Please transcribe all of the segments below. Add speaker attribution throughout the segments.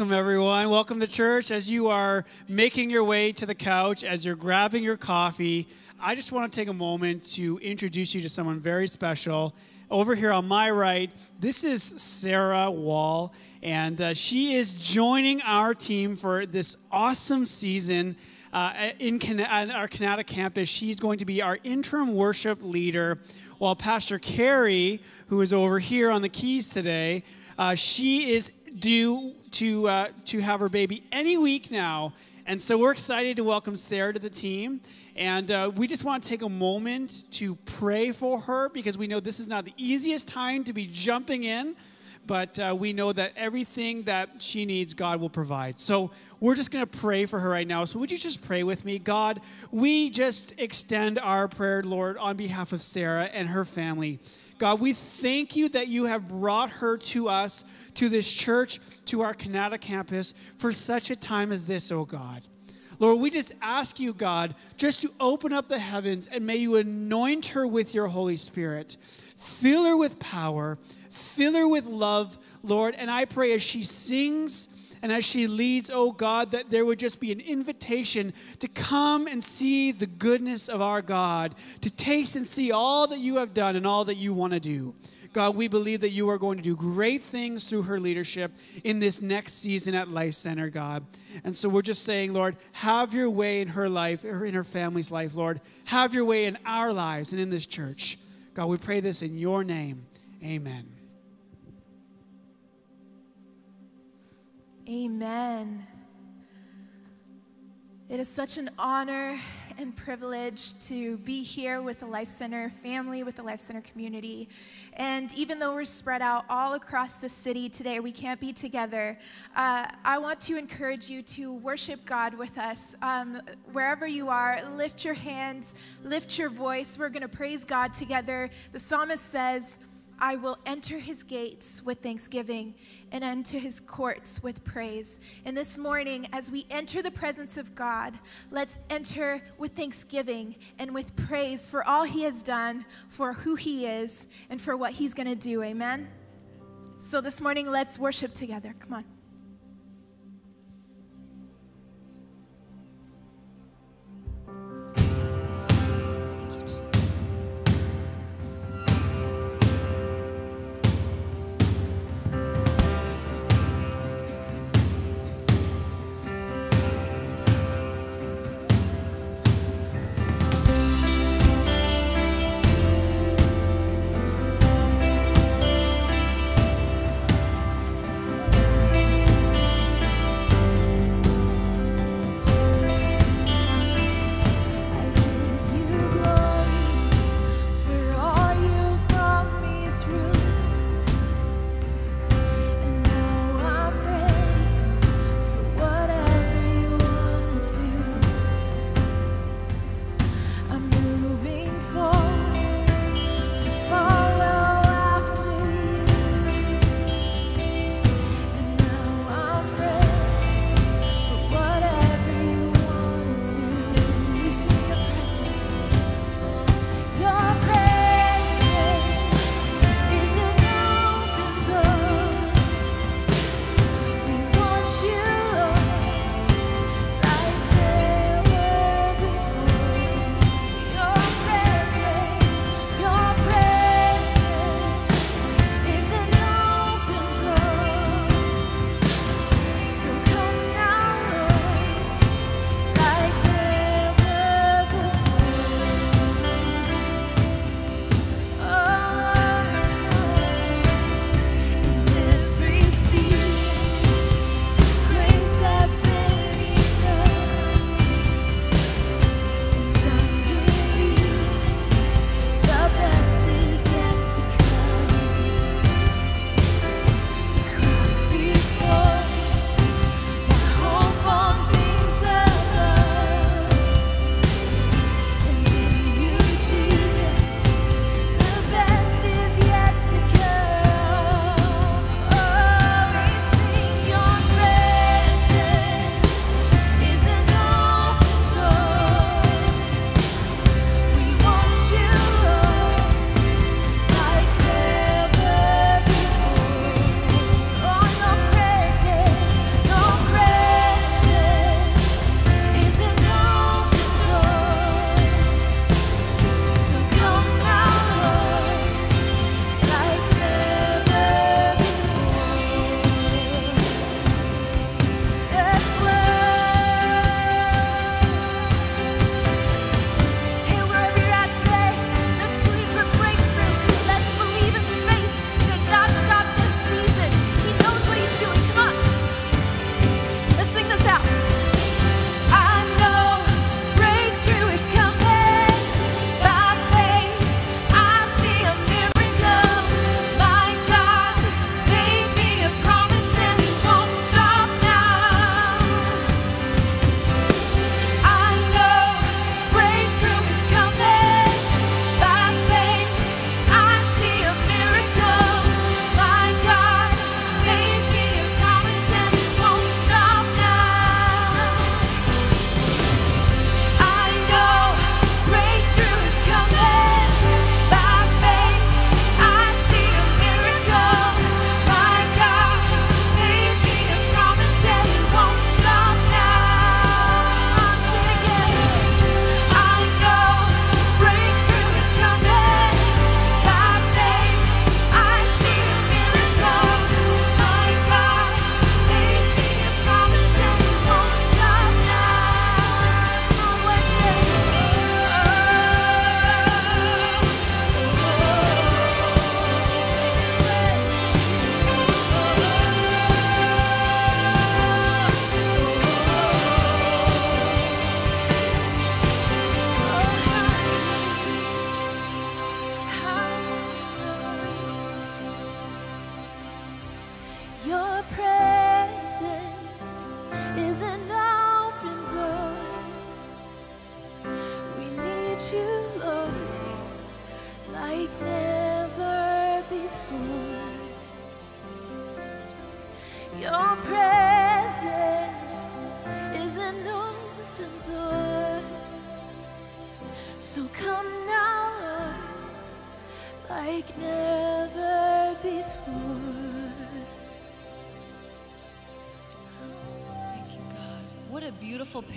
Speaker 1: Welcome, everyone. Welcome to church. As you are making your way to the couch, as you're grabbing your coffee, I just want to take a moment to introduce you to someone very special. Over here on my right, this is Sarah Wall, and uh, she is joining our team for this awesome season. Uh, in Can- our Kanata campus, she's going to be our interim worship leader, while Pastor Carrie, who is over here on the keys today, uh, she is due to, uh, to have her baby any week now. And so we're excited to welcome Sarah to the team. And uh, we just want to take a moment to pray for her because we know this is not the easiest time to be jumping in, but uh, we know that everything that she needs, God will provide. So we're just going to pray for her right now. So would you just pray with me? God, we just extend our prayer, Lord, on behalf of Sarah and her family. God, we thank you that you have brought her to us, to this church, to our Kanata campus for such a time as this, oh God. Lord, we just ask you, God, just to open up the heavens and may you anoint her with your Holy Spirit. Fill her with power, fill her with love, Lord. And I pray as she sings, and as she leads, oh God, that there would just be an invitation to come and see the goodness of our God, to taste and see all that you have done and all that you want to do. God, we believe that you are going to do great things through her leadership in this next season at Lifecentre, God. And so we're just saying, Lord, have your way in her life, in her family's life, Lord. Have your way in our lives and in this church. God, we pray this in your name. Amen.
Speaker 2: Amen. It is such an honor and privilege to be here with the Lifecentre family, with the Lifecentre community. And even though we're spread out all across the city today, we can't be together. Uh, I want to encourage you to worship God with us. Um, wherever you are, lift your hands, lift your voice. We're going to praise God together. The psalmist says, I will enter his gates with thanksgiving and enter his courts with praise. And this morning, as we enter the presence of God, let's enter with thanksgiving and with praise for all he has done, for who he is, and for what he's going to do. Amen. So this morning, let's worship together. Come on.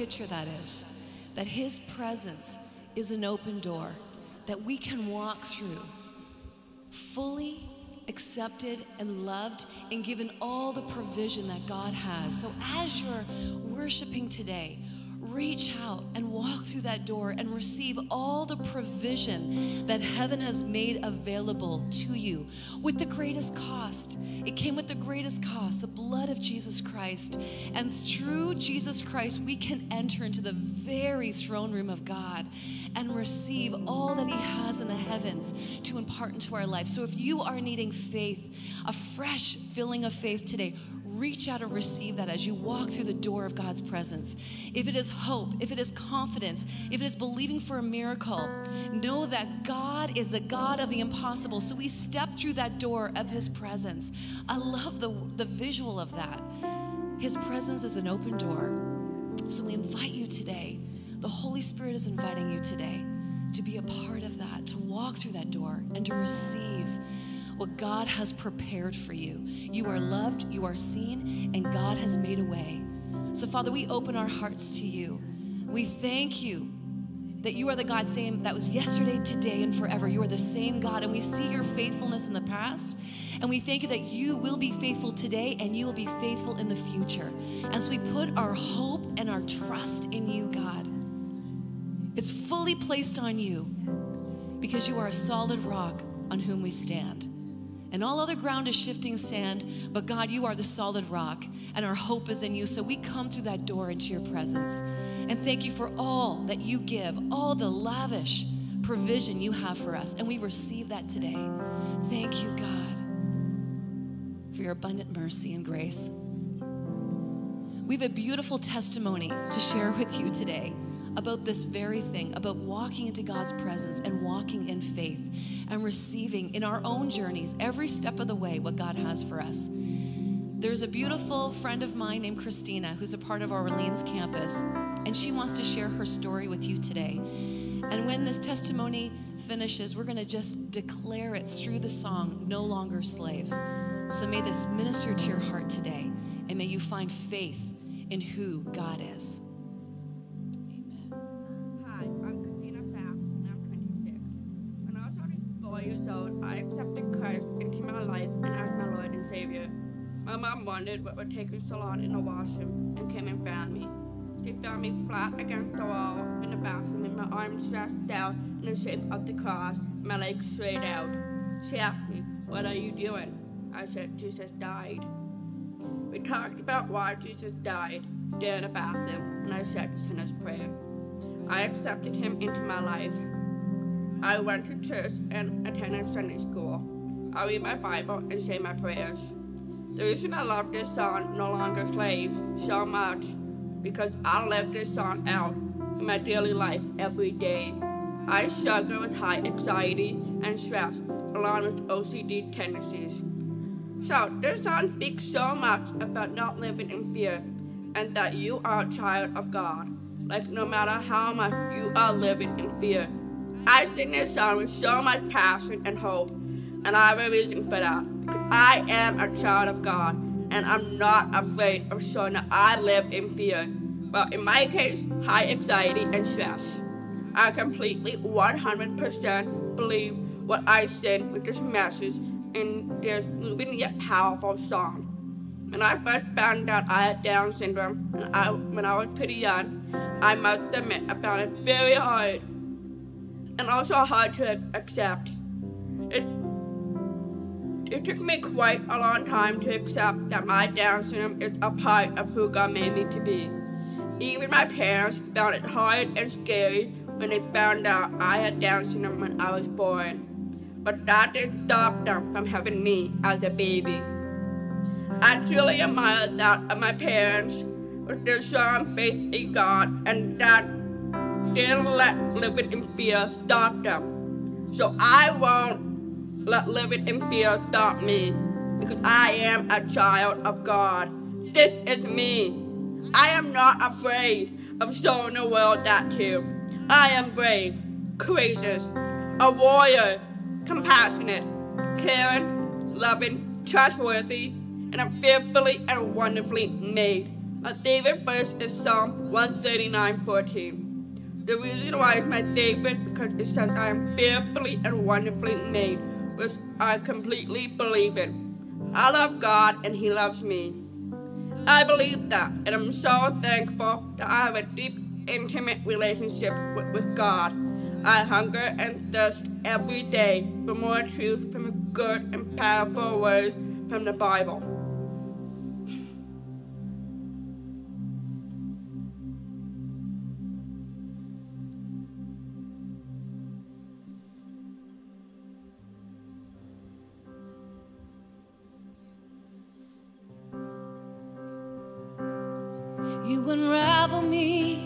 Speaker 3: Picture that is. That His presence is an open door that we can walk through fully accepted and loved and given all the provision that God has. So as you're worshiping today, reach out and walk through that door and receive all the provision that heaven has made available to you with the greatest cost. It came with the greatest cost, the blood of Jesus Christ. And through Jesus Christ, we can enter into the very throne room of God and receive all that He has in the heavens to impart into our life. So if you are needing faith, a fresh filling of faith today, reach out and receive that as you walk through the door of God's presence. If it is hope, if it is confidence, if it is believing for a miracle, know that God is the God of the impossible. So we step through that door of His presence. I love the, the visual of that. His presence is an open door. So we invite you today. The Holy Spirit is inviting you today to be a part of that, to walk through that door and to receive what God has prepared for you. You are loved, you are seen, and God has made a way. So, Father, we open our hearts to you. We thank you that you are the God same that was yesterday, today, and forever. You are the same God, and we see your faithfulness in the past. And we thank you that you will be faithful today and you will be faithful in the future. As we put our hope and our trust in you, God, it's fully placed on you because you are a solid rock on whom we stand and all other ground is shifting sand. But God, you are the solid rock, and our hope is in you. So we come through that door into your presence. And thank you for all that you give, all the lavish provision you have for us. And we receive that today. Thank you, God, for your abundant mercy and grace. We have a beautiful testimony to share with you today about this very thing, about walking into God's presence and walking in faith and receiving in our own journeys every step of the way what God has for us. There's a beautiful friend of mine named Christina who's a part of our Orleans campus, and she wants to share her story with you today. And when this testimony finishes, we're going to just declare it through the song, No Longer Slaves. So may this minister to your heart today, and may you find faith in who God is.
Speaker 4: Um, my mom wondered what would take her so long in the washroom and came and found me. She found me flat against the wall in the bathroom with my arms stretched out in the shape of the cross, my legs straight out. She asked me, what are you doing? I said, Jesus died. We talked about why Jesus died there in the bathroom, and I said the sinner's prayer. I accepted him into my life I went to church and attended Sunday school. I read my Bible and say my prayers. The reason I love this song, No Longer Slaves, so much because I live this song out in my daily life every day. I struggle with high anxiety and stress along with OCD tendencies. So this song speaks so much about not living in fear and that you are a child of God. Like no matter how much you are living in fear, I sing this song with so much passion and hope, and I have a reason for that. I am a child of God, and I'm not afraid of showing that I live in fear. Well, in my case, high anxiety and stress. I completely 100% believe what I said with this message in this moving yet powerful song. When I first found out I had Down syndrome, and I, when I was pretty young, I must admit I found it very hard and also hard to accept. It, it took me quite a long time to accept that my Down syndrome is a part of who God made me to be. Even my parents found it hard and scary when they found out I had Down syndrome when I was born. But that didn't stop them from having me as a baby. I truly admire that of my parents with their strong faith in God and that didn't let living in fear stop them. So I won't let living in fear stop me because I am a child of God. This is me. I am not afraid of showing the world that too. I am brave, courageous, a warrior, compassionate, caring, loving, trustworthy, and I'm fearfully and wonderfully made. My favorite verse is Psalm 139:14. The reason why it's my favorite because it says I am fearfully and wonderfully made, which I completely believe in. I love God and He loves me. I believe that, and I'm so thankful that I have a deep, intimate relationship with, with God. I hunger and thirst every day for more truth from the good and powerful words from the Bible.
Speaker 3: You unravel me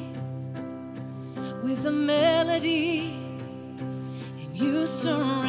Speaker 3: with a melody, and you surround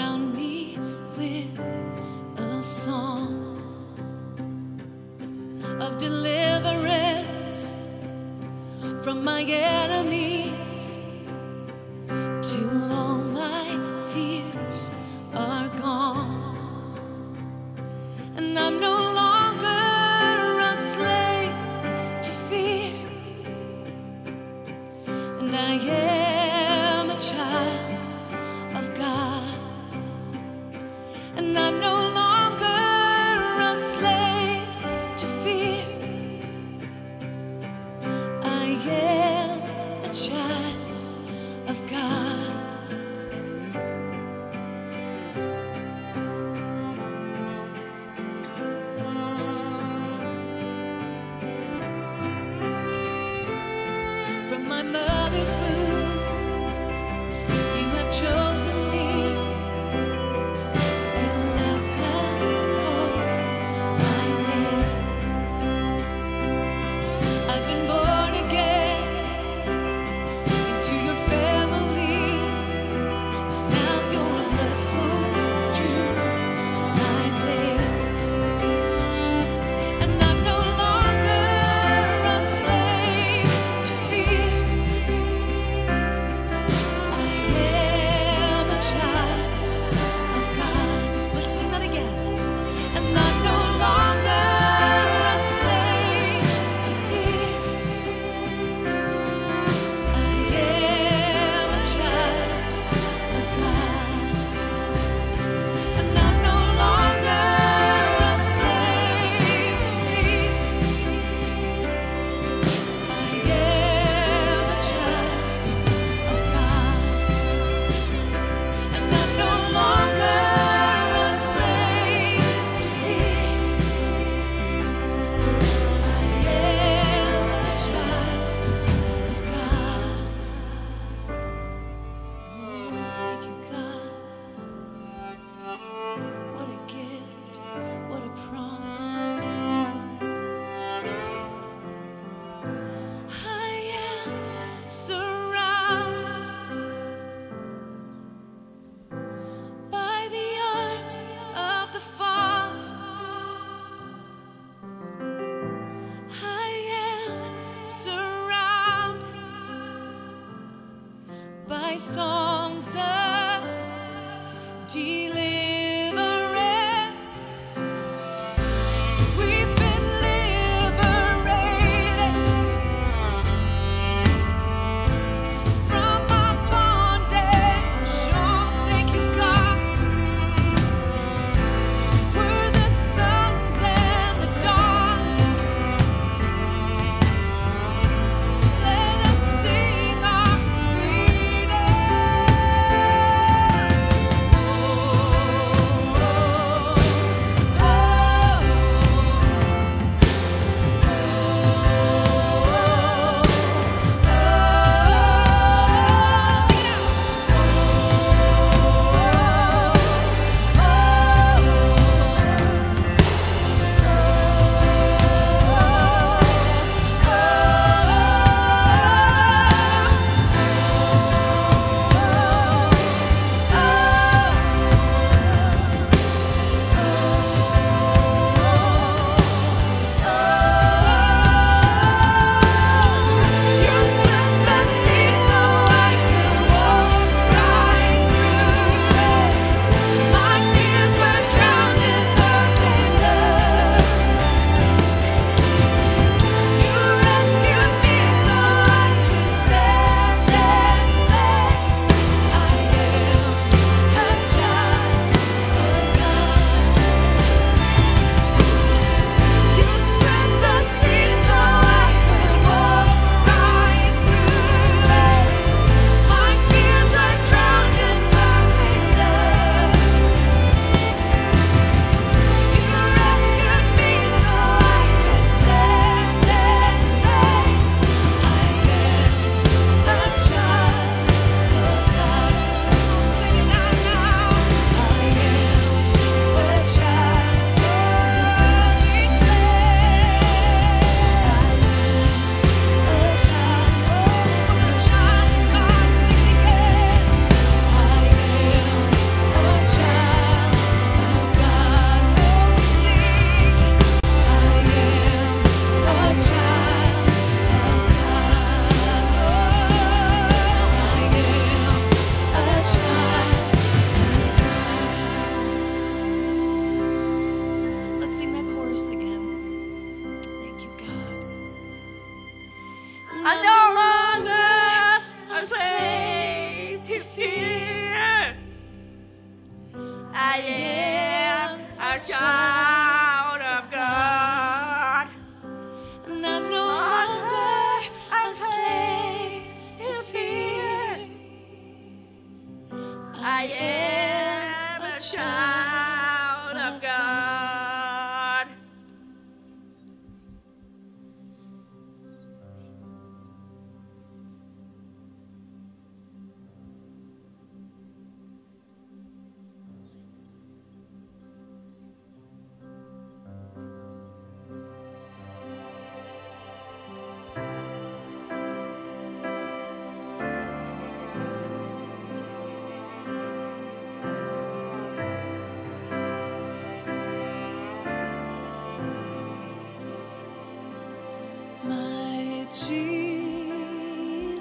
Speaker 3: Jesus,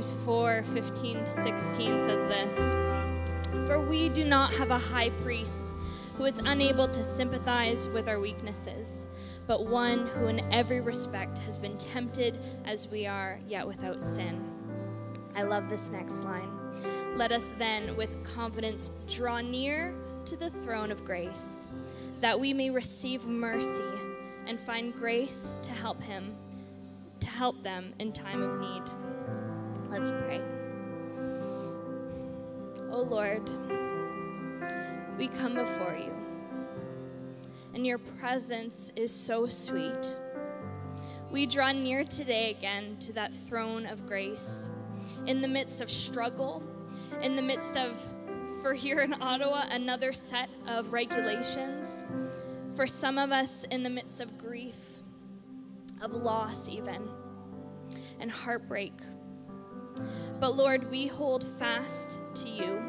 Speaker 5: Hebrews 4 15 to 16 says this For we do not have a high priest who is unable to sympathize with our weaknesses, but one who in every respect has been tempted as we are, yet without sin. I love this next line. Let us then, with confidence, draw near to the throne of grace, that we may receive mercy and find grace to help him, to help them in time of need. Let's pray. Oh Lord, we come before you, and your presence is so sweet. We draw near today again to that throne of grace in the midst of struggle, in the midst of, for here in Ottawa, another set of regulations. For some of us, in the midst of grief, of loss, even, and heartbreak. But Lord, we hold fast to you.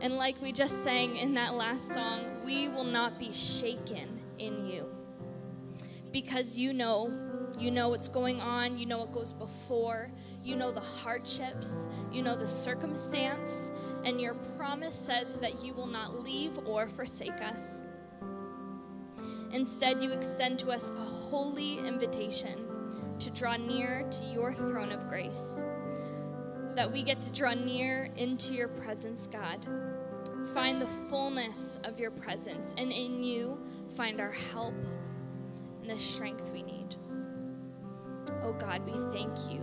Speaker 5: And like we just sang in that last song, we will not be shaken in you. Because you know, you know what's going on, you know what goes before, you know the hardships, you know the circumstance, and your promise says that you will not leave or forsake us. Instead, you extend to us a holy invitation to draw near to your throne of grace. That we get to draw near into your presence, God. Find the fullness of your presence, and in you find our help and the strength we need. Oh God, we thank you.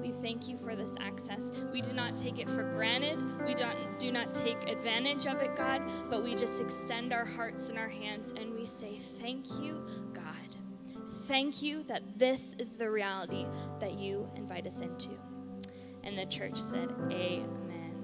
Speaker 5: We thank you for this access. We do not take it for granted. We don't, do not take advantage of it, God, but we just extend our hearts and our hands and we say, Thank you, God. Thank you that this is the reality that you invite us into. And the church said, Amen.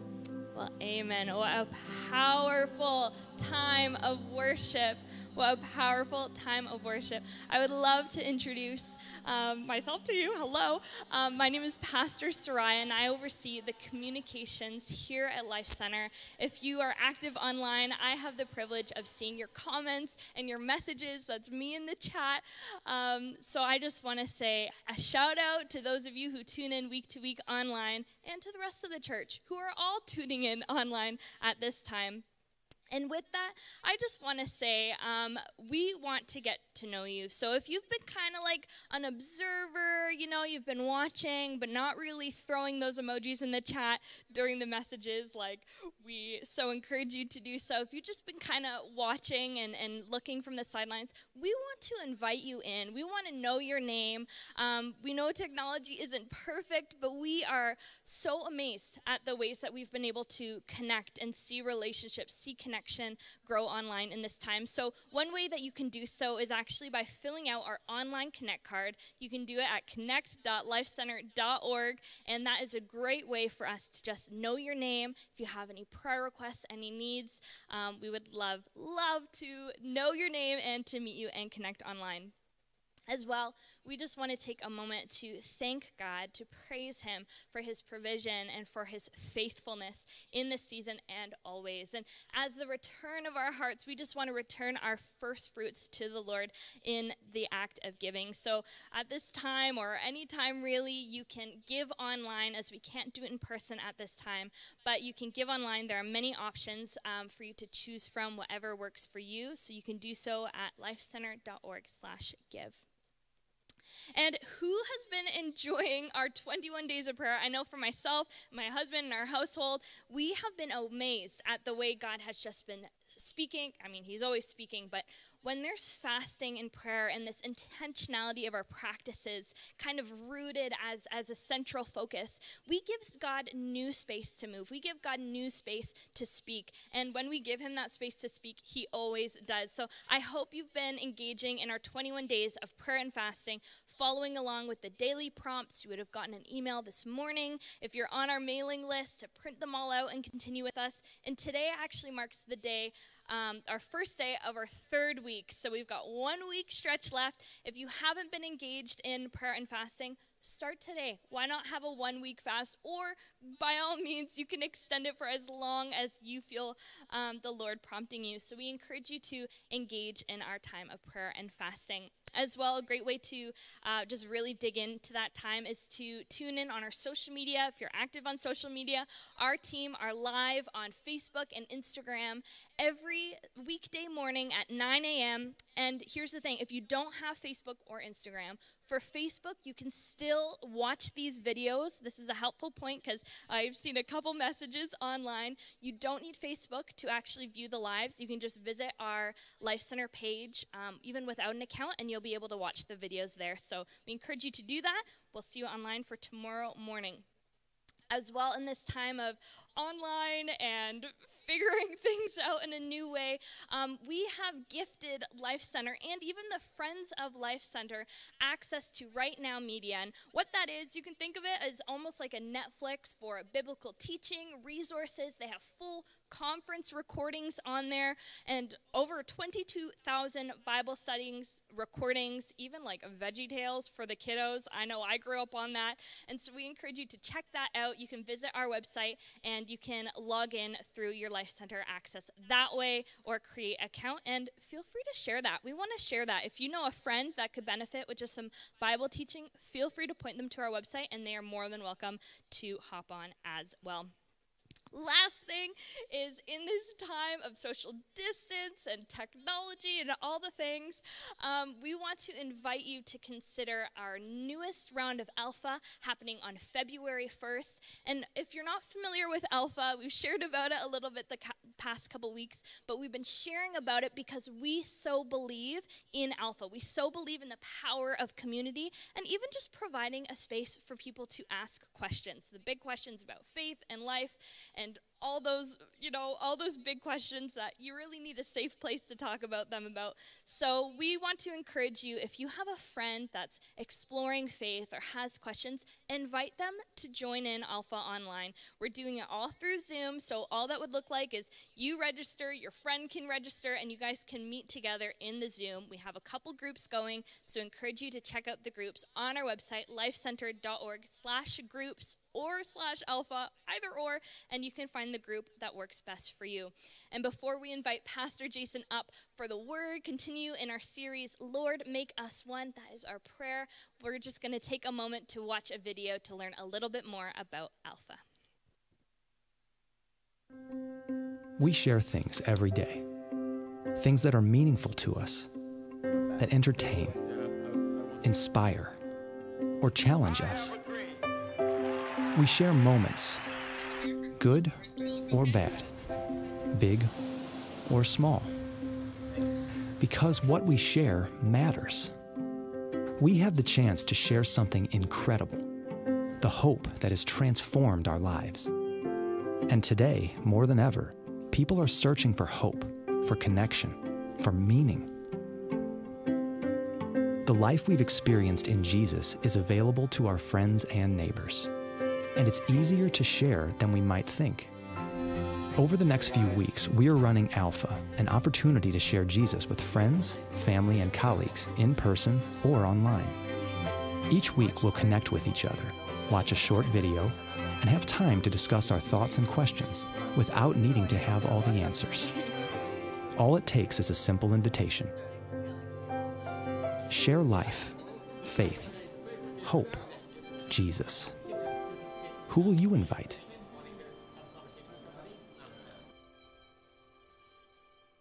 Speaker 5: Well, amen. What a powerful time of worship. What a powerful time of worship. I would love to introduce um, myself to you. Hello. Um, my name is Pastor Soraya, and I oversee the communications here at Lifecentre. If you are active online, I have the privilege of seeing your comments and your messages. That's me in the chat. Um, so I just want to say a shout out to those of you who tune in week to week online and to the rest of the church who are all tuning in online at this time. And with that, I just want to say um, we want to get to know you. So if you've been kind of like an observer, you know, you've been watching, but not really throwing those emojis in the chat during the messages, like we so encourage you to do so. If you've just been kind of watching and, and looking from the sidelines, we want to invite you in. We want to know your name. Um, we know technology isn't perfect, but we are so amazed at the ways that we've been able to connect and see relationships, see connections connection grow online in this time. So, one way that you can do so is actually by filling out our online Connect card. You can do it at connect.lifecentre.org, and that is a great way for us to just know your name. If you have any prayer requests, any needs, um, we would love, love to know your name and to meet you and connect online. As well, we just want to take a moment to thank God, to praise Him for His provision and for His faithfulness in this season and always. And as the return of our hearts, we just want to return our first fruits to the Lord in the act of giving. So at this time, or any time really, you can give online as we can't do it in person at this time, but you can give online. There are many options um, for you to choose from, whatever works for you. So you can do so at lifecentre.org/give. And who has been enjoying our 21 days of prayer? I know for myself, my husband, and our household, we have been amazed at the way God has just been speaking. I mean, He's always speaking, but when there's fasting and prayer and this intentionality of our practices kind of rooted as, as a central focus, we give God new space to move. We give God new space to speak. And when we give Him that space to speak, He always does. So I hope you've been engaging in our 21 days of prayer and fasting following along with the daily prompts, you would have gotten an email this morning. If you're on our mailing list, to print them all out and continue with us. And today actually marks the day, um, our first day of our third week. So we've got one week stretch left. If you haven't been engaged in prayer and fasting, start today. Why not have a one week fast? Or by all means, you can extend it for as long as you feel um, the Lord prompting you. So we encourage you to engage in our time of prayer and fasting. As well, a great way to uh, just really dig into that time is to tune in on our social media. If you're active on social media, our team are live on Facebook and Instagram every weekday morning at 9 a.m. And here's the thing if you don't have Facebook or Instagram, for Facebook, you can still watch these videos. This is a helpful point because I've seen a couple messages online. You don't need Facebook to actually view the lives. You can just visit our Lifecentre page, um, even without an account, and you'll be able to watch the videos there. So we encourage you to do that. We'll see you online for tomorrow morning as well in this time of online and figuring things out in a new way. Um, we have gifted Lifecentre and even the Friends of Lifecentre access to Right Now Media. And what that is, you can think of it as almost like a Netflix for biblical teaching, resources. They have full conference recordings on there and over 22,000 Bible studies recordings, even like Veggie Tales for the kiddos. I know I grew up on that. And so we encourage you to check that out. You can visit our website and you can log in through your Lifecentre access that way or create an account and feel free to share that. We want to share that. If you know a friend that could benefit with just some Bible teaching, feel free to point them to our website and they are more than welcome to hop on as well. Last thing is in this time of social distance and technology and all the things, um, we want to invite you to consider our newest round of Alpha happening on February 1st. And if you're not familiar with Alpha, we've shared about it a little bit the past couple weeks, but we've been sharing about it because we so believe in Alpha. We so believe in the power of community and even just providing a space for people to ask questions the big questions about faith and life and all those, you know, all those big questions that you really need a safe place to talk about them about. So, we want to encourage you if you have a friend that's exploring faith or has questions, invite them to join in Alpha Online. We're doing it all through Zoom, so all that would look like is you register, your friend can register, and you guys can meet together in the Zoom. We have a couple groups going, so encourage you to check out the groups on our website, lifecentre.org/groups or slash alpha, either or, and you can find the group that works best for you. And before we invite Pastor Jason up for the word, continue in our series, Lord, Make Us One. That is our prayer. We're just going to take a moment to watch a video to learn a little bit more about Alpha.
Speaker 6: We share things every day, things that are meaningful to us, that entertain, inspire, or challenge us. We share moments, good or bad, big or small, because what we share matters. We have the chance to share something incredible, the hope that has transformed our lives. And today, more than ever, people are searching for hope, for connection, for meaning. The life we've experienced in Jesus is available to our friends and neighbors and it's easier to share than we might think. Over the next few weeks, we are running Alpha, an opportunity to share Jesus with friends, family, and colleagues in person or online. Each week, we'll connect with each other, watch a short video, and have time to discuss our thoughts and questions without needing to have all the answers. All it takes is a simple invitation. Share life, faith, hope, Jesus. Who will you invite?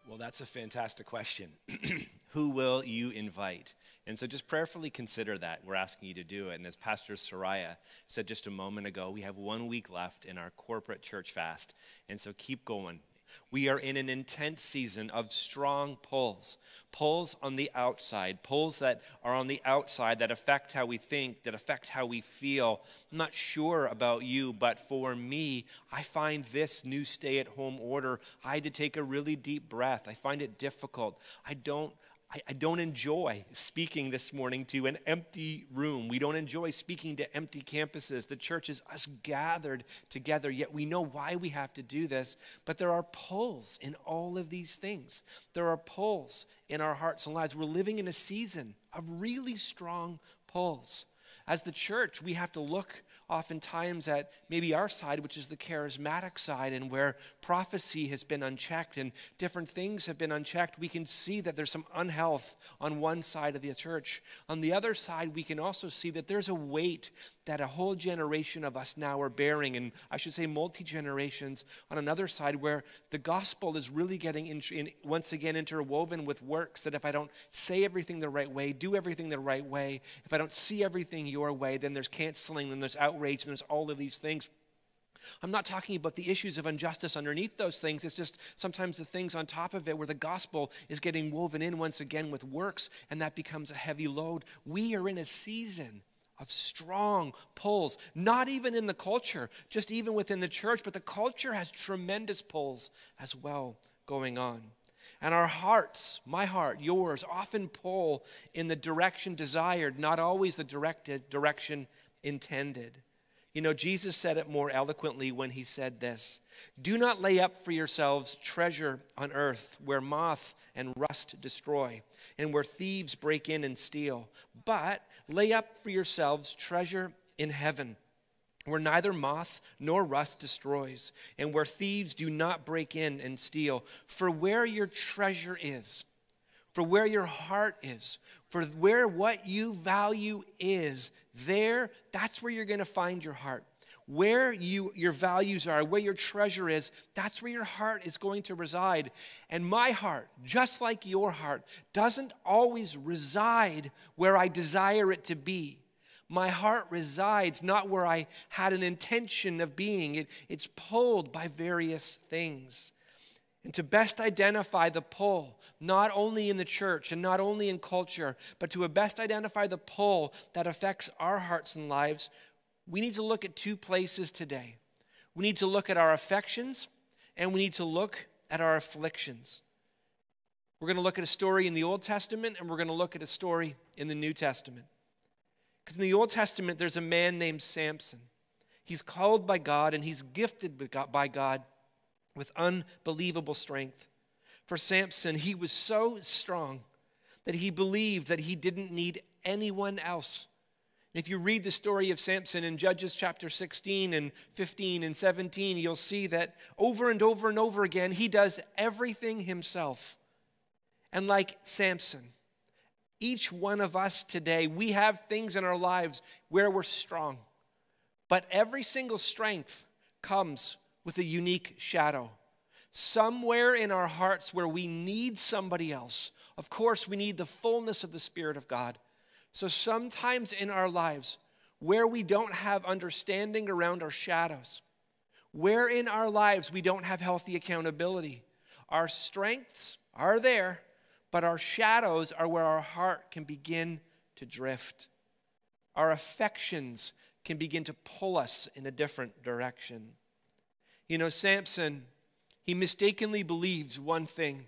Speaker 7: Well, that's a fantastic question. Who will you invite? And so just prayerfully consider that. We're asking you to do it. And as Pastor Soraya said just a moment ago, we have one week left in our corporate church fast. And so keep going. We are in an intense season of strong pulls. Pulls on the outside, pulls that are on the outside that affect how we think, that affect how we feel. I'm not sure about you, but for me, I find this new stay at home order, I had to take a really deep breath. I find it difficult. I don't I, I, don't enjoy speaking this morning to an empty room. We don't enjoy speaking to empty campuses. The church is us gathered together, yet we know why we have to do this. But there are pulls in all of these things. There are pulls in our hearts and lives. We're living in a season of really strong pulls. as the church, we have to look oftentimes at maybe our side, which is the charismatic side, and where prophecy has been unchecked and different things have been unchecked, we can see that there's some unhealth on one side of the church. On the other side, we can also see that there's a weight that a whole generation of us now are bearing, and I should say multi generations on another side, where the gospel is really getting in, in, once again interwoven with works. That if I don't say everything the right way, do everything the right way, if I don't see everything your way, then there's canceling, then there's outrage, and there's all of these things. I'm not talking about the issues of injustice underneath those things. It's just sometimes the things on top of it where the gospel is getting woven in once again with works, and that becomes a heavy load. We are in a season of strong pulls, not even in the culture, just even within the church, but the culture has tremendous pulls as well going on. And our hearts, my heart, yours, often pull in the direction desired, not always the directed direction intended. You know, Jesus said it more eloquently when he said this Do not lay up for yourselves treasure on earth where moth and rust destroy, and where thieves break in and steal, but lay up for yourselves treasure in heaven where neither moth nor rust destroys, and where thieves do not break in and steal. For where your treasure is, for where your heart is, for where what you value is, there, that's where you're going to find your heart. Where you, your values are, where your treasure is, that's where your heart is going to reside. And my heart, just like your heart, doesn't always reside where I desire it to be. My heart resides not where I had an intention of being, it, it's pulled by various things. And to best identify the pull, not only in the church and not only in culture, but to best identify the pull that affects our hearts and lives, we need to look at two places today. We need to look at our affections and we need to look at our afflictions. We're going to look at a story in the Old Testament and we're going to look at a story in the New Testament. Because in the Old Testament, there's a man named Samson. He's called by God and he's gifted by God with unbelievable strength. For Samson, he was so strong that he believed that he didn't need anyone else. If you read the story of Samson in Judges chapter 16 and 15 and 17, you'll see that over and over and over again, he does everything himself. And like Samson, each one of us today, we have things in our lives where we're strong. But every single strength comes with a unique shadow. Somewhere in our hearts where we need somebody else. Of course, we need the fullness of the Spirit of God. So sometimes in our lives, where we don't have understanding around our shadows, where in our lives we don't have healthy accountability, our strengths are there, but our shadows are where our heart can begin to drift. Our affections can begin to pull us in a different direction. You know, Samson, he mistakenly believes one thing.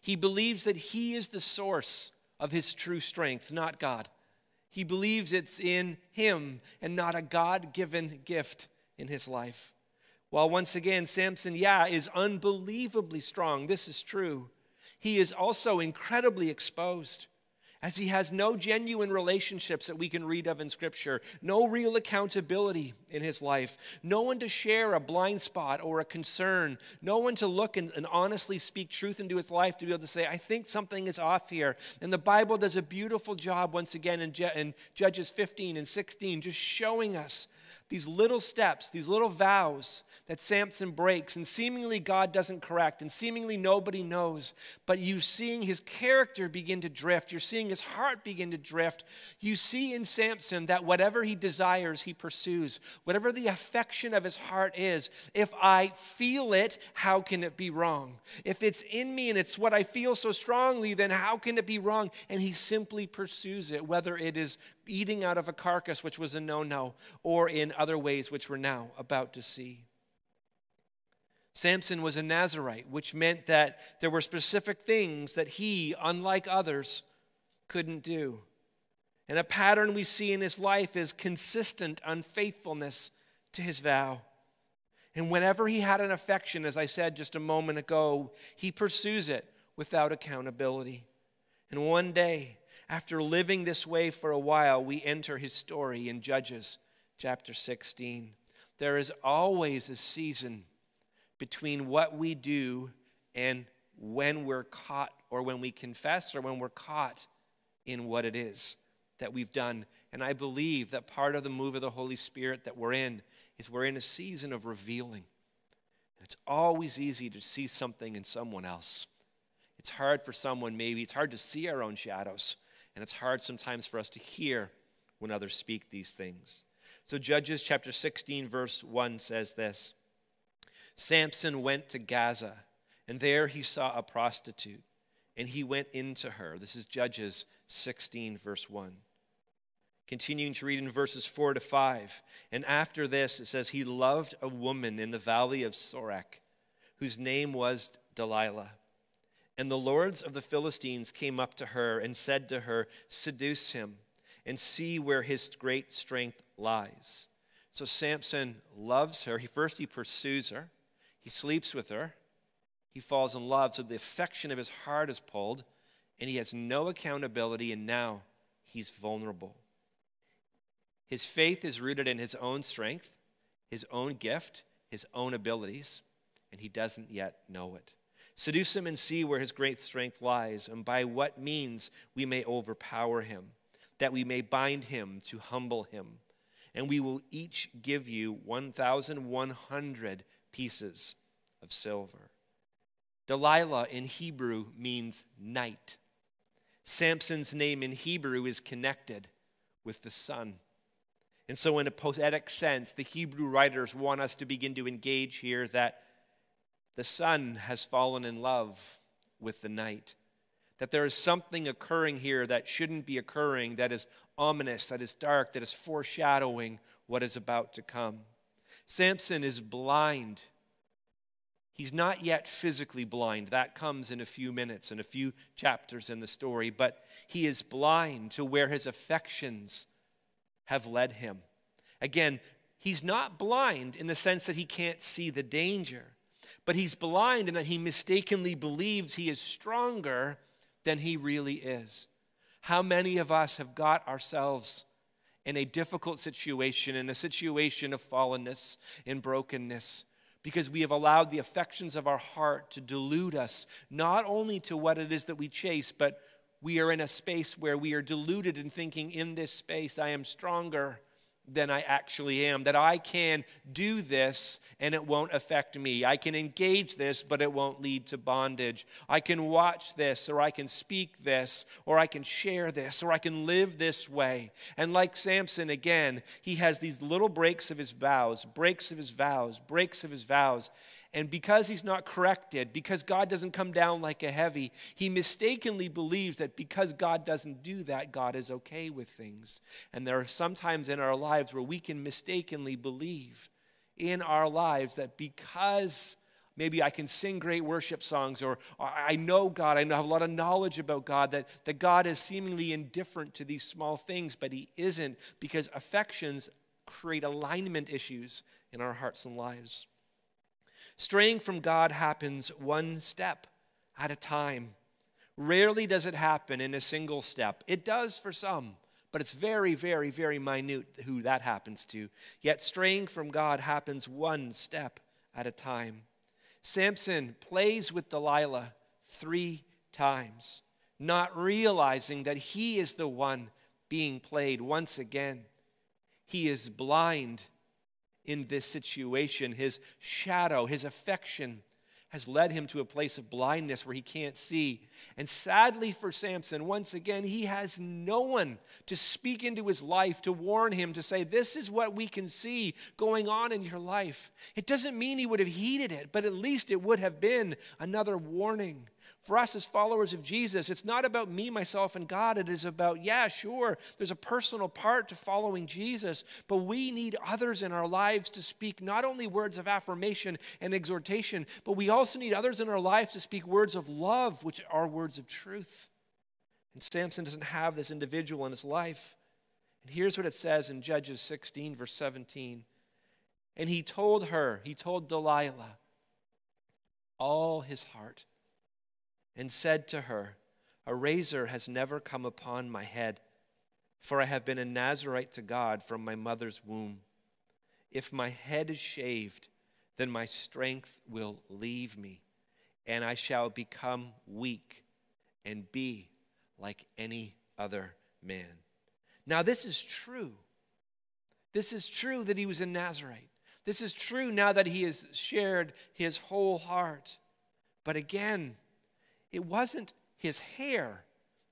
Speaker 7: He believes that he is the source of his true strength, not God. He believes it's in him and not a God given gift in his life. While once again, Samson, yeah, is unbelievably strong. This is true he is also incredibly exposed as he has no genuine relationships that we can read of in Scripture, no real accountability in his life, no one to share a blind spot or a concern, no one to look and, and, honestly speak truth into his life to be able to say, I think something is off here. And the Bible does a beautiful job once again in, Je- in Judges 15 and 16, just showing us these little steps, these little vows that Samson breaks, and seemingly God doesn't correct, and seemingly nobody knows. But you seeing his character begin to drift, you're seeing his heart begin to drift. You see in Samson that whatever he desires, he pursues. Whatever the affection of his heart is, if I feel it, how can it be wrong? If it's in me and it's what I feel so strongly, then how can it be wrong? And he simply pursues it, whether it is eating out of a carcass, which was a no no, or in other ways, which we're now about to see. Samson was a Nazarite, which meant that there were specific things that he, unlike others, couldn't do. And a pattern we see in his life is consistent unfaithfulness to his vow. And whenever he had an affection, as I said just a moment ago, he pursues it without accountability. And one day, After living this way for a while, we enter his story in Judges chapter 16. There is always a season between what we do and when we're caught, or when we confess, or when we're caught in what it is that we've done. And I believe that part of the move of the Holy Spirit that we're in is we're in a season of revealing. It's always easy to see something in someone else. It's hard for someone, maybe, it's hard to see our own shadows. And it's hard sometimes for us to hear when others speak these things. So, Judges chapter 16, verse 1 says this Samson went to Gaza, and there he saw a prostitute, and he went into her. This is Judges 16, verse 1. Continuing to read in verses 4 to 5. And after this, it says, He loved a woman in the valley of Sorek, whose name was Delilah. And the lords of the Philistines came up to her and said to her, Seduce him and see where his great strength lies. So Samson loves her. He first he pursues her, he sleeps with her, he falls in love. So the affection of his heart is pulled, and he has no accountability, and now he's vulnerable. His faith is rooted in his own strength, his own gift, his own abilities, and he doesn't yet know it. Seduce him and see where his great strength lies, and by what means we may overpower him, that we may bind him to humble him. And we will each give you 1,100 pieces of silver. Delilah in Hebrew means night. Samson's name in Hebrew is connected with the sun. And so, in a poetic sense, the Hebrew writers want us to begin to engage here that the sun has fallen in love with the night. That there is something occurring here that shouldn't be occurring, that is ominous, that is dark, that is foreshadowing what is about to come. Samson is blind. He's not yet physically blind. That comes in a few minutes, in a few chapters in the story. But he is blind to where his affections have led him. Again, he's not blind in the sense that he can't see the danger but he's blind in that he mistakenly believes he is stronger than he really is. How many of us have got ourselves in a difficult situation, in a situation of fallenness, in brokenness, because we have allowed the affections of our heart to delude us, not only to what it is that we chase, but we are in a space where we are deluded in thinking, in this space, I am stronger than I actually am. That I can do this and it won't affect me. I can engage this, but it won't lead to bondage. I can watch this, or I can speak this, or I can share this, or I can live this way. And like Samson, again, he has these little breaks of his vows, breaks of his vows, breaks of his vows. And because he's not corrected, because God doesn't come down like a heavy, he mistakenly believes that because God doesn't do that, God is okay with things. And there are some times in our lives where we can mistakenly believe in our lives that because maybe I can sing great worship songs or, or I know God, I have a lot of knowledge about God, that, that God is seemingly indifferent to these small things, but He isn't because affections create alignment issues in our hearts and lives. Straying from God happens one step at a time. Rarely does it happen in a single step. It does for some, but it's very, very, very minute who that happens to. Yet straying from God happens one step at a time. Samson plays with Delilah three times, not realizing that he is the one being played once again. He is blind in this situation. His shadow, his affection has led him to a place of blindness where he can't see. And sadly for Samson, once again, he has no one to speak into his life, to warn him, to say, This is what we can see going on in your life. It doesn't mean he would have heeded it, but at least it would have been another warning. For us as followers of Jesus, it's not about me, myself, and God. It is about, yeah, sure, there's a personal part to following Jesus, but we need others in our lives to speak not only words of affirmation and exhortation, but we also need others in our lives to speak words of love, which are words of truth. And Samson doesn't have this individual in his life. And here's what it says in Judges 16, verse 17. And he told her, he told Delilah, all his heart and said to her, A razor has never come upon my head, for I have been a Nazarite to God from my mother's womb. If my head is shaved, then my strength will leave me, and I shall become weak and be like any other man. Now, this is true. This is true that he was a Nazarite. This is true now that he has shared his whole heart. But again, it wasn't his hair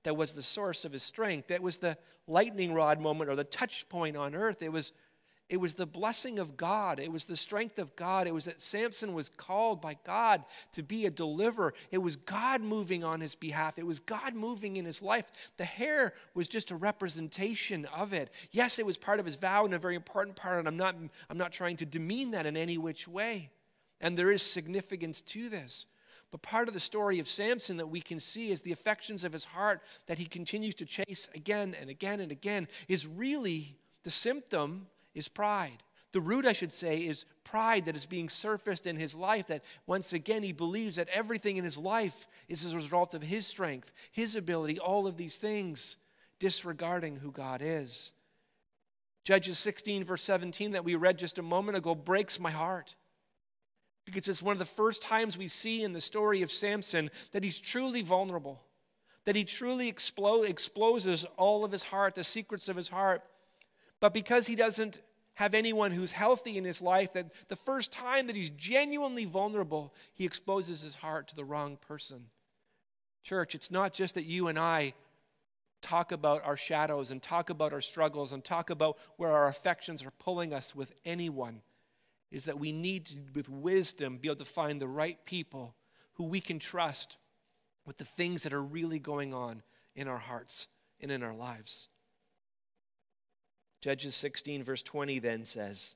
Speaker 7: that was the source of his strength. That was the lightning rod moment or the touch point on earth. It was it was the blessing of God. It was the strength of God. It was that Samson was called by God to be a deliverer. It was God moving on his behalf. It was God moving in his life. The hair was just a representation of it. Yes, it was part of his vow and a very important part, and I'm not, I'm not trying to demean that in any which way. And there is significance to this. But part of the story of Samson that we can see is the affections of his heart that he continues to chase again and again and again is really the symptom is pride. The root, I should say, is pride that is being surfaced in his life. That once again, he believes that everything in his life is as a result of his strength, his ability, all of these things, disregarding who God is. Judges 16, verse 17, that we read just a moment ago, breaks my heart. Because it's one of the first times we see in the story of Samson that he's truly vulnerable, that he truly exposes all of his heart, the secrets of his heart. But because he doesn't have anyone who's healthy in his life, that the first time that he's genuinely vulnerable, he exposes his heart to the wrong person. Church, it's not just that you and I talk about our shadows and talk about our struggles and talk about where our affections are pulling us with anyone, is that we need to, with wisdom, be able to find the right people who we can trust with the things that are really going on in our hearts and in our lives. Judges 16, verse 20 then says,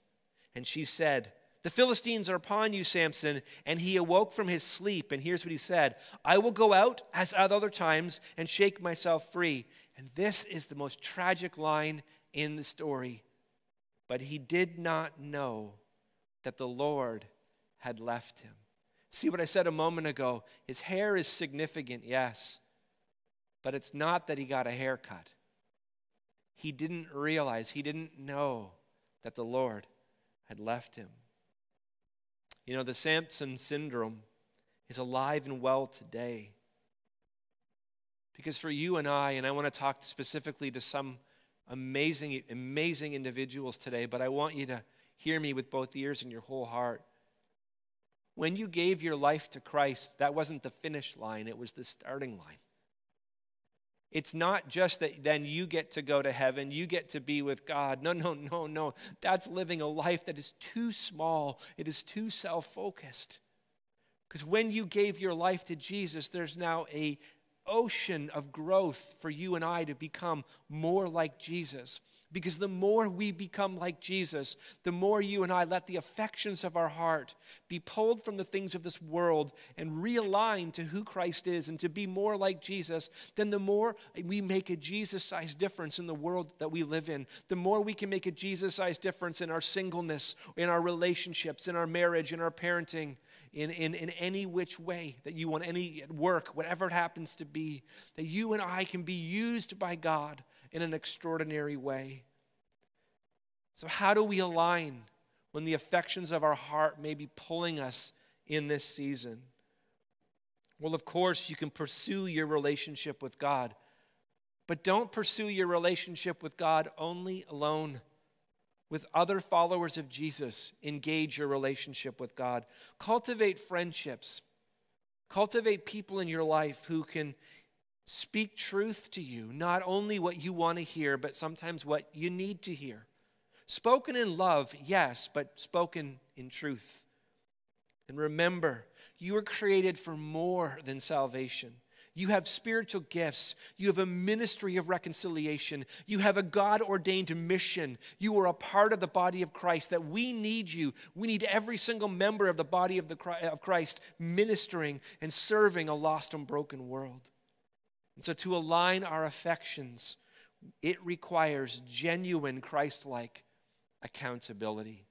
Speaker 7: And she said, The Philistines are upon you, Samson. And he awoke from his sleep. And here's what he said I will go out as at other times and shake myself free. And this is the most tragic line in the story. But he did not know that the Lord had left him. See what I said a moment ago? His hair is significant, yes, but it's not that he got a haircut he didn't realize, he didn't know that the Lord had left him. You know, the Samson syndrome is alive and well today. Because for you and I, and I want to talk specifically to some amazing, amazing individuals today, but I want you to hear me with both ears and your whole heart. When you gave your life to Christ, that wasn't the finish line, it was the starting line. It's not just that then you get to go to heaven, you get to be with God. No, no, no, no. That's living a life that is too small, it is too self focused. Because when you gave your life to Jesus, there's now a ocean of growth for you and I to become more like Jesus. Because the more we become like Jesus, the more you and I let the affections of our heart be pulled from the things of this world and realigned to who Christ is and to be more like Jesus, then the more we make a Jesus sized difference in the world that we live in. The more we can make a Jesus sized difference in our singleness, in our relationships, in our marriage, in our parenting. In, in, in any which way that you want, any work, whatever it happens to be, that you and I can be used by God in an extraordinary way. So, how do we align when the affections of our heart may be pulling us in this season? Well, of course, you can pursue your relationship with God, but don't pursue your relationship with God only alone. With other followers of Jesus, engage your relationship with God. Cultivate friendships. Cultivate people in your life who can speak truth to you, not only what you want to hear, but sometimes what you need to hear. Spoken in love, yes, but spoken in truth. And remember, you were created for more than salvation. You have spiritual gifts. You have a ministry of reconciliation. You have a God ordained mission. You are a part of the body of Christ, that we need you. We need every single member of the body of, the, of Christ ministering and serving a lost and broken world. And so, to align our affections, it requires genuine Christ like accountability.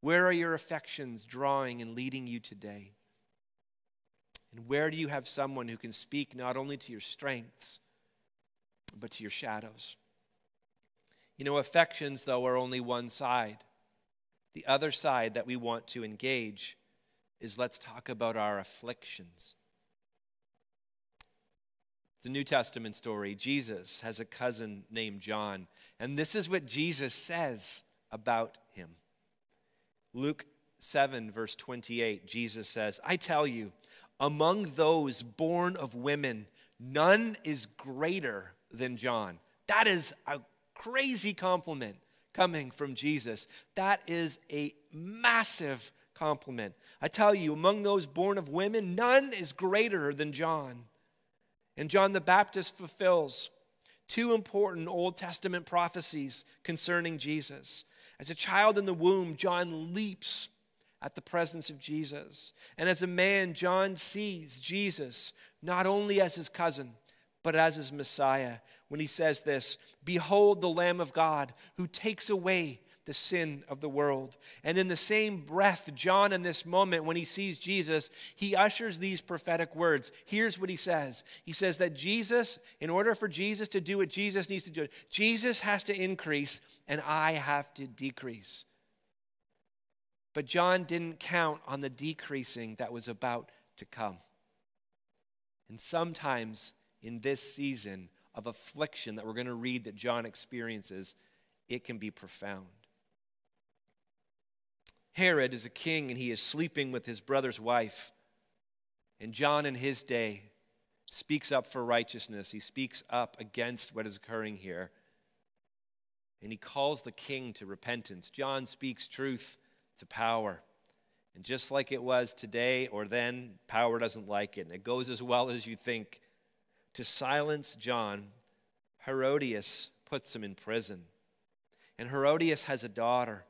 Speaker 7: Where are your affections drawing and leading you today? And where do you have someone who can speak not only to your strengths, but to your shadows? You know, affections, though, are only one side. The other side that we want to engage is let's talk about our afflictions. The New Testament story Jesus has a cousin named John, and this is what Jesus says about him. Luke 7, verse 28, Jesus says, I tell you, among those born of women, none is greater than John. That is a crazy compliment coming from Jesus. That is a massive compliment. I tell you, among those born of women, none is greater than John. And John the Baptist fulfills two important Old Testament prophecies concerning Jesus. As a child in the womb, John leaps at the presence of Jesus. And as a man, John sees Jesus not only as his cousin, but as his Messiah when he says this Behold the Lamb of God who takes away the sin of the world. And in the same breath, John, in this moment, when he sees Jesus, he ushers these prophetic words. Here's what he says He says that Jesus, in order for Jesus to do what Jesus needs to do, Jesus has to increase and I have to decrease. But John didn't count on the decreasing that was about to come. And sometimes in this season of affliction that we're going to read that John experiences, it can be profound. Herod is a king and he is sleeping with his brother's wife. And John, in his day, speaks up for righteousness. He speaks up against what is occurring here. And he calls the king to repentance. John speaks truth to power. And just like it was today or then, power doesn't like it. And it goes as well as you think. To silence John, Herodias puts him in prison. And Herodias has a daughter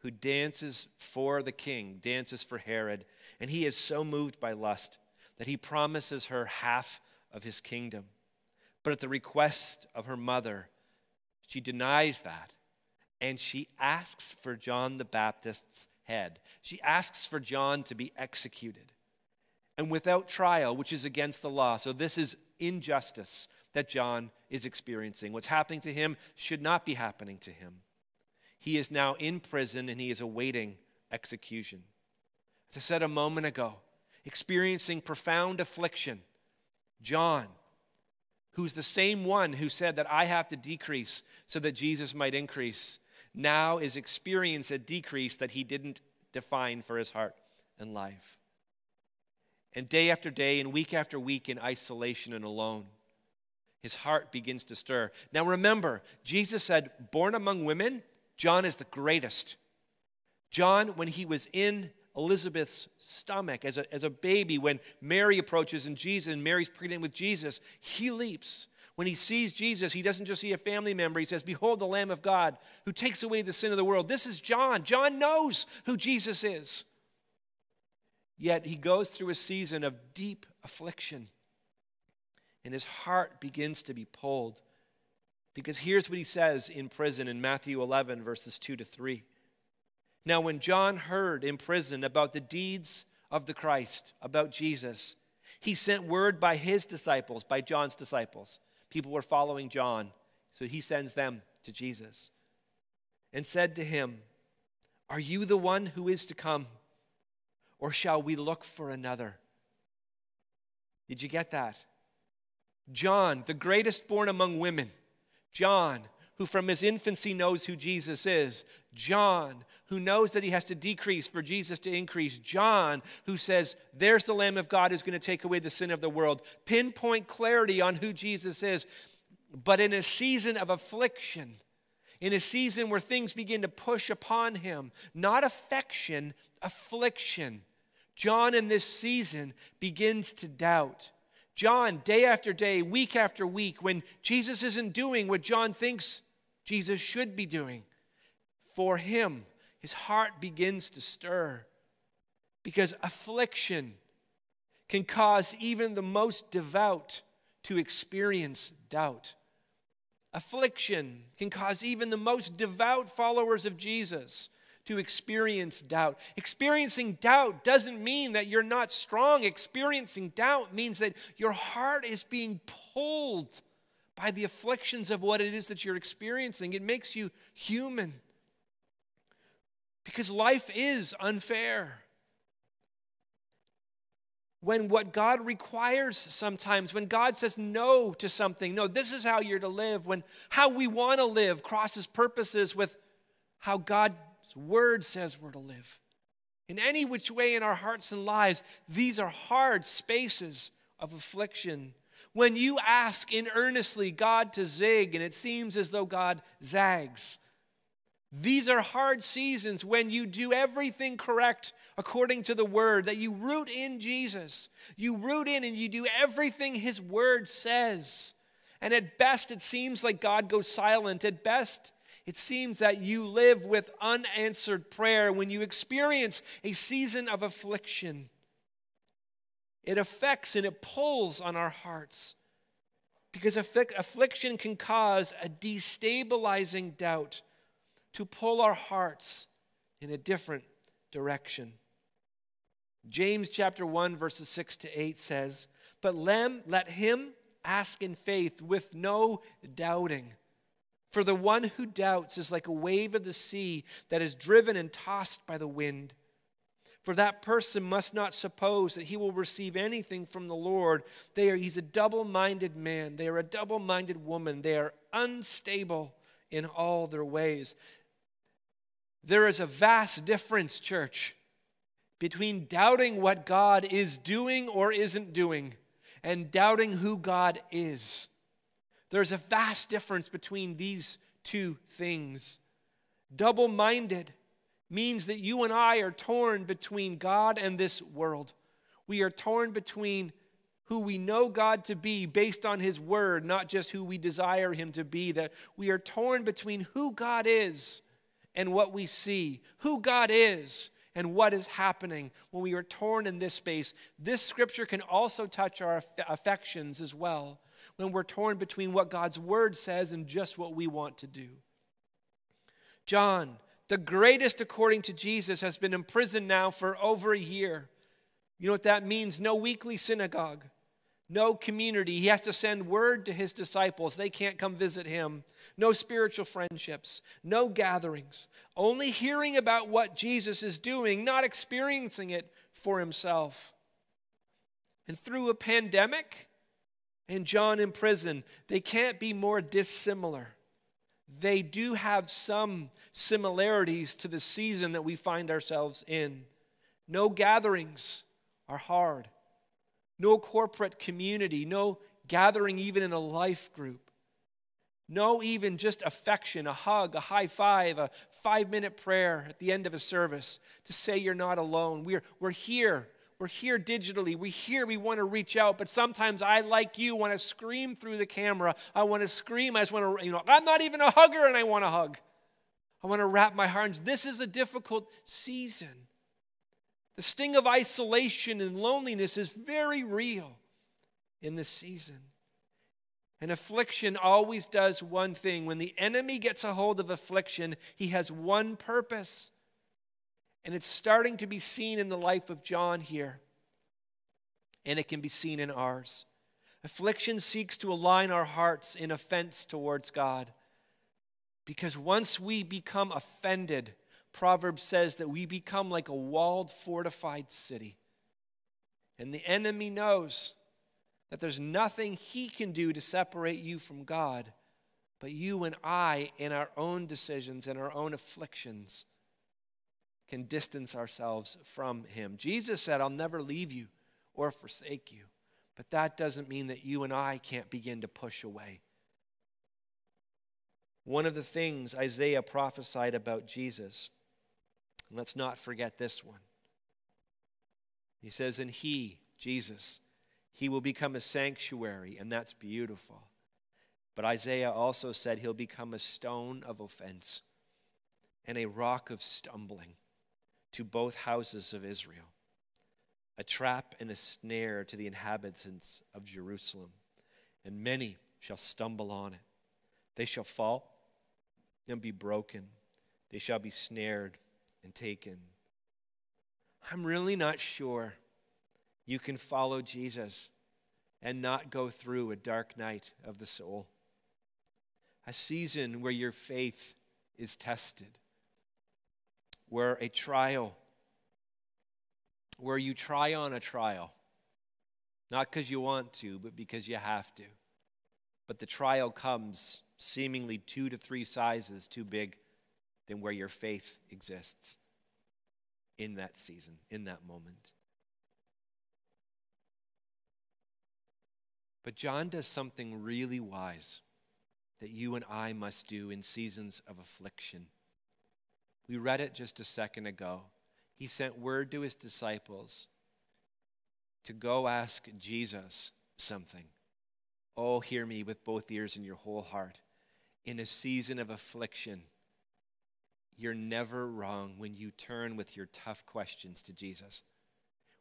Speaker 7: who dances for the king, dances for Herod, and he is so moved by lust that he promises her half of his kingdom. But at the request of her mother, she denies that and she asks for John the Baptist's head. She asks for John to be executed and without trial, which is against the law. So, this is injustice that John is experiencing. What's happening to him should not be happening to him. He is now in prison and he is awaiting execution. As I said a moment ago, experiencing profound affliction. John, who's the same one who said that I have to decrease so that Jesus might increase, now is experiencing a decrease that he didn't define for his heart and life. And day after day and week after week in isolation and alone, his heart begins to stir. Now remember, Jesus said, born among women, John is the greatest. John, when he was in Elizabeth's stomach as a, as a baby, when Mary approaches and Jesus and Mary's pregnant with Jesus, he leaps. When he sees Jesus, he doesn't just see a family member. He says, Behold the Lamb of God who takes away the sin of the world. This is John. John knows who Jesus is. Yet he goes through a season of deep affliction, and his heart begins to be pulled because here's what he says in prison in Matthew 11, verses 2 to 3. Now, when John heard in prison about the deeds of the Christ, about Jesus, he sent word by his disciples, by John's disciples. People were following John, so he sends them to Jesus and said to him, Are you the one who is to come, or shall we look for another? Did you get that? John, the greatest born among women, John, who from his infancy knows who Jesus is. John, who knows that he has to decrease for Jesus to increase. John, who says, There's the Lamb of God who's going to take away the sin of the world. Pinpoint clarity on who Jesus is. But in a season of affliction, in a season where things begin to push upon him, not affection, affliction. John in this season begins to doubt. John, day after day, week after week, when Jesus isn't doing what John thinks Jesus should be doing, for him, his heart begins to stir. Because affliction can cause even the most devout to experience doubt. Affliction can cause even the most devout followers of Jesus to experience doubt. Experiencing doubt doesn't mean that you're not strong. Experiencing doubt means that your heart is being pulled by the afflictions of what it is that you're experiencing. It makes you human because life is unfair when what God requires sometimes, when God says no to something, no, this is how you're to live, when how we want to live crosses purposes with how God's word says we're to live. In any which way in our hearts and lives, these are hard spaces of affliction. When you ask in earnestly God to zig, and it seems as though God zags, these are hard seasons when you do everything correct according to the word, that you root in Jesus. You root in and you do everything his word says. And at best, it seems like God goes silent. At best, it seems that you live with unanswered prayer when you experience a season of affliction. It affects and it pulls on our hearts because affliction can cause a destabilizing doubt to pull our hearts in a different direction. James chapter 1 verses 6 to 8 says, "But lem, let him ask in faith with no doubting. For the one who doubts is like a wave of the sea that is driven and tossed by the wind. For that person must not suppose that he will receive anything from the Lord. They are, he's a double minded man. They are a double minded woman. They are unstable in all their ways. There is a vast difference, church, between doubting what God is doing or isn't doing and doubting who God is. There's a vast difference between these two things. Double minded means that you and I are torn between God and this world. We are torn between who we know God to be based on His Word, not just who we desire Him to be. That we are torn between who God is and what we see, who God is and what is happening when we are torn in this space. This scripture can also touch our affections as well when we're torn between what God's word says and just what we want to do. John, the greatest according to Jesus, has been imprisoned now for over a year. You know what that means? No weekly synagogue no community. He has to send word to his disciples. They can't come visit him. No spiritual friendships, no gatherings. Only hearing about what Jesus is doing, not experiencing it for himself. And through a pandemic and John in prison, they can't be more dissimilar. They do have some similarities to the season that we find ourselves in. No gatherings are hard no corporate community, no gathering even in a life group, no even just affection, a hug, a high five, a five minute prayer at the end of a service to say you're not alone. We're, we're here. We're here digitally. We here, we want to reach out, but sometimes I, like you, want to scream through the camera. I want to scream. I just want to, you know, I'm not even a hugger and I want to hug. I want to wrap my arms. This is a difficult season. The sting of isolation and loneliness is very real in this season. And affliction always does one thing. When the enemy gets a hold of affliction, he has one purpose. And it's starting to be seen in the life of John here. And it can be seen in ours. Affliction seeks to align our hearts in offense towards God. Because once we become offended, Proverbs says that we become like a walled, fortified city. And the enemy knows that there's nothing he can do to separate you from God, but you and I, in our own decisions and our own afflictions, can distance ourselves from him. Jesus said, I'll never leave you or forsake you. But that doesn't mean that you and I can't begin to push away. One of the things Isaiah prophesied about Jesus and let's not forget this one. He says, And he, Jesus, he will become a sanctuary, and that's beautiful. But Isaiah also said he'll become a stone of offense and a rock of stumbling to both houses of Israel, a trap and a snare to the inhabitants of Jerusalem. And many shall stumble on it. They shall fall and be broken, they shall be snared and taken. I'm really not sure you can follow Jesus and not go through a dark night of the soul. A season where your faith is tested, where a trial, where you try on a trial, not because you want to, but because you have to. But the trial comes seemingly two to three sizes too big than where your faith exists in that season, in that moment. But John does something really wise that you and I must do in seasons of affliction. We read it just a second ago. He sent word to his disciples to go ask Jesus something. Oh, hear me with both ears and your whole heart. In a season of affliction, you're never wrong when you turn with your tough questions to Jesus.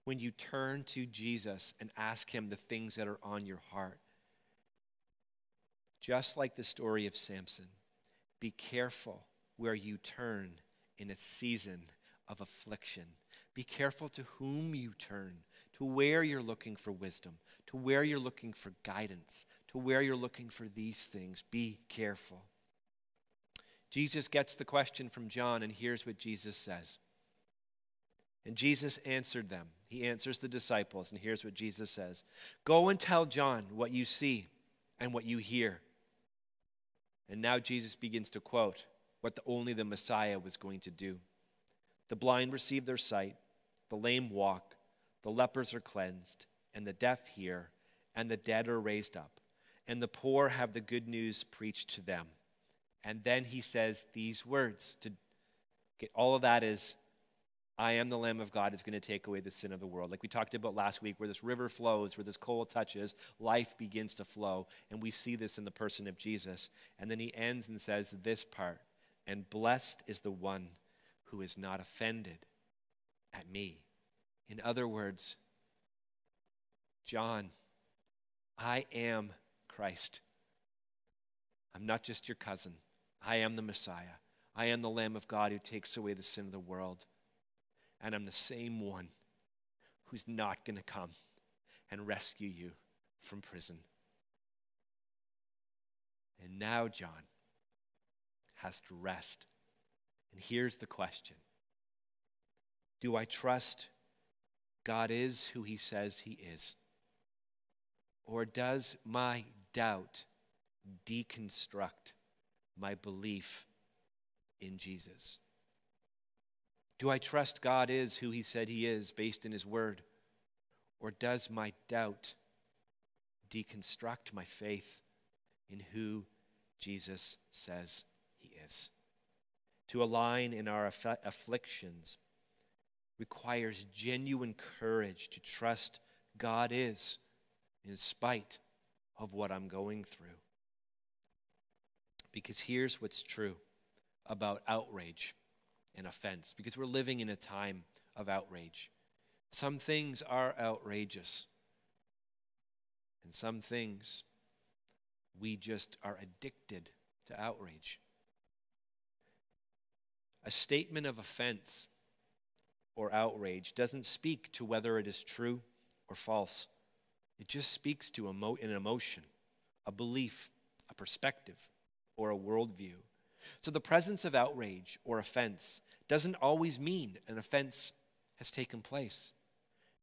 Speaker 7: When you turn to Jesus and ask Him the things that are on your heart. Just like the story of Samson, be careful where you turn in a season of affliction. Be careful to whom you turn, to where you're looking for wisdom, to where you're looking for guidance, to where you're looking for these things. Be careful. Jesus gets the question from John, and here's what Jesus says. And Jesus answered them. He answers the disciples, and here's what Jesus says Go and tell John what you see and what you hear. And now Jesus begins to quote what the, only the Messiah was going to do. The blind receive their sight, the lame walk, the lepers are cleansed, and the deaf hear, and the dead are raised up, and the poor have the good news preached to them. And then he says these words to get all of that is I am the Lamb of God is going to take away the sin of the world. Like we talked about last week, where this river flows, where this coal touches, life begins to flow. And we see this in the person of Jesus. And then he ends and says this part And blessed is the one who is not offended at me. In other words, John, I am Christ. I'm not just your cousin. I am the Messiah. I am the Lamb of God who takes away the sin of the world. And I'm the same one who's not going to come and rescue you from prison. And now John has to rest. And here's the question Do I trust God is who he says he is? Or does my doubt deconstruct my belief in Jesus? Do I trust God is who He said He is based in His Word? Or does my doubt deconstruct my faith in who Jesus says To align in our aff- afflictions requires genuine courage to trust God is in spite of what I'm going through. Because here's what's true about outrage and offense because we're living in a time of outrage. Some things are outrageous, and some things we just are addicted to outrage. A statement of offense or outrage doesn't speak to whether it is true or false. It just speaks to an emotion, a belief, a perspective, or a worldview. So the presence of outrage or offense doesn't always mean an offense has taken place.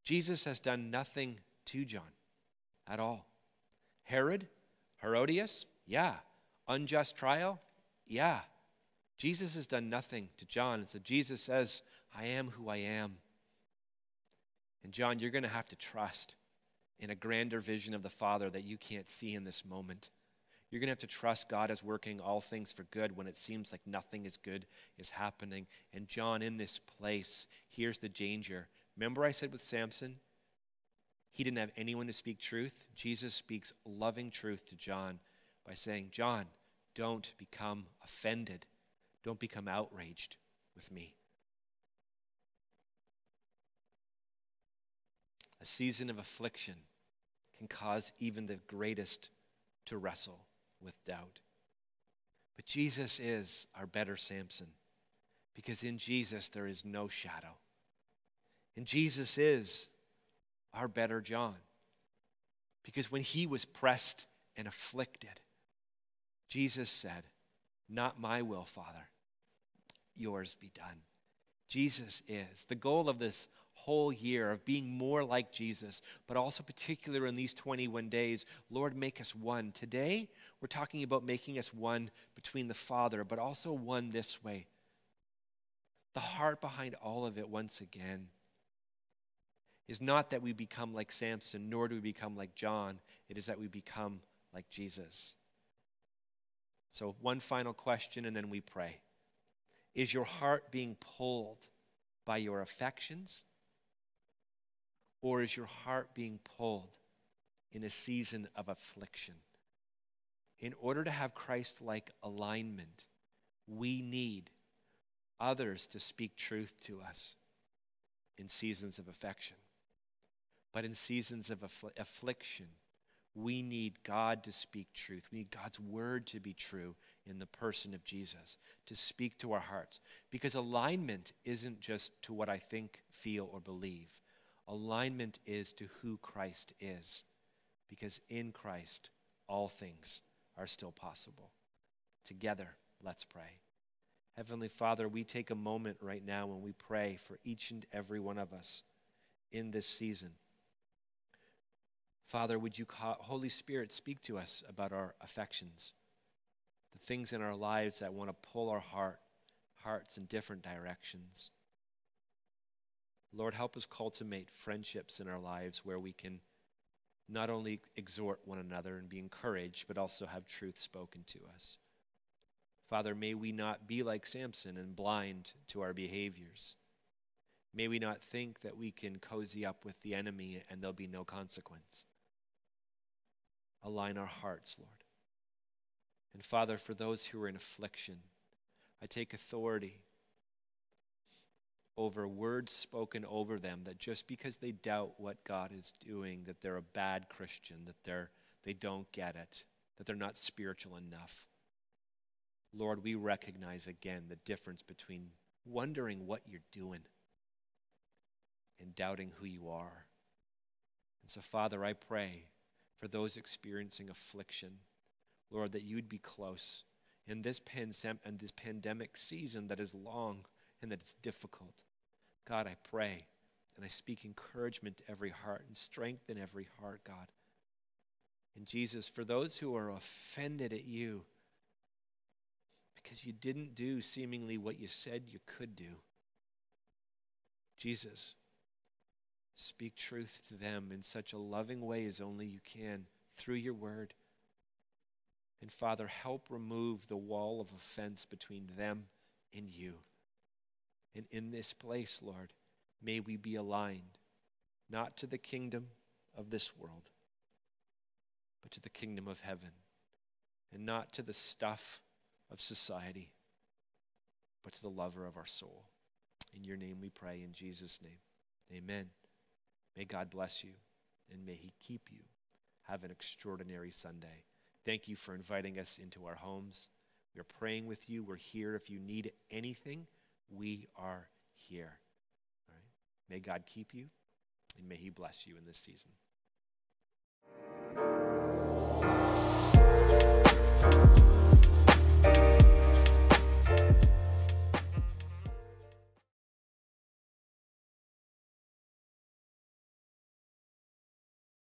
Speaker 7: Jesus has done nothing to John at all. Herod, Herodias, yeah. Unjust trial, yeah. Jesus has done nothing to John. And so Jesus says, I am who I am. And John, you're going to have to trust in a grander vision of the Father that you can't see in this moment. You're going to have to trust God is working all things for good when it seems like nothing is good is happening. And John, in this place, here's the danger. Remember, I said with Samson, he didn't have anyone to speak truth? Jesus speaks loving truth to John by saying, John, don't become offended, don't become outraged with me. A season of affliction can cause even the greatest to wrestle with doubt. But Jesus is our better Samson. Because in Jesus there is no shadow. And Jesus is our better John. Because when he was pressed and afflicted, Jesus said, Not my will, Father, yours be done. Jesus is. The goal of this whole year of being more like Jesus, but also particular in these 21 days, Lord, make us one. Today, we're talking about making us one between the Father, but also one this way. The heart behind all of it, once again, is not that we become like Samson, nor do we become like John. It is that we become like Jesus. So, one final question, and then we pray. Is your heart being pulled by your affections? Or is your heart being pulled in a season of affliction? In order to have Christ like alignment, we need others to speak truth to us in seasons of affection. But in seasons of affl- affliction, we need God to speak truth. We need God's word to be true in the person of Jesus, to speak to our hearts. Because alignment isn't just to what I think, feel, or believe, alignment is to who Christ is. Because in Christ, all things are still possible. Together, let's pray. Heavenly Father, we take a moment right now when we pray for each and every one of us in this season. Father, would you, Holy Spirit, speak to us about our affections, the things in our lives that want to pull our heart, hearts in different directions. Lord, help us cultivate friendships in our lives where we can not only exhort one another and be encouraged, but also have truth spoken to us. Father, may we not be like Samson and blind to our behaviors. May we not think that we can cozy up with the enemy and there'll be no consequence align our hearts, Lord. And Father, for those who are in affliction, I take authority over words spoken over them that just because they doubt what God is doing, that they're a bad Christian, that they're, they don't get it, that they're not spiritual enough. Lord, we recognize again the difference between wondering what you're doing and doubting who you are. And so, Father, I pray for those experiencing affliction. Lord, that you would be close in this, in this pandemic season that is long and that it's difficult. God, I pray and I speak encouragement to every heart and strengthen every heart, God. And Jesus, for those who are offended at you because you didn't do seemingly what you said you could do, Jesus, Speak truth to them in such a loving way as only you can through your word. And Father, help remove the wall of offense between them and you. And in this place, Lord, may we be aligned, not to the kingdom of this world, but to the kingdom of heaven, and not to the stuff of society, but to the lover of our soul. In your name we pray, in Jesus' name. Amen. May God bless you and may He keep you. Have an extraordinary Sunday. Thank you for inviting us into our homes. We are praying with you. We're here. If you need anything, we are here. All right? May God keep you and may He bless you in this season.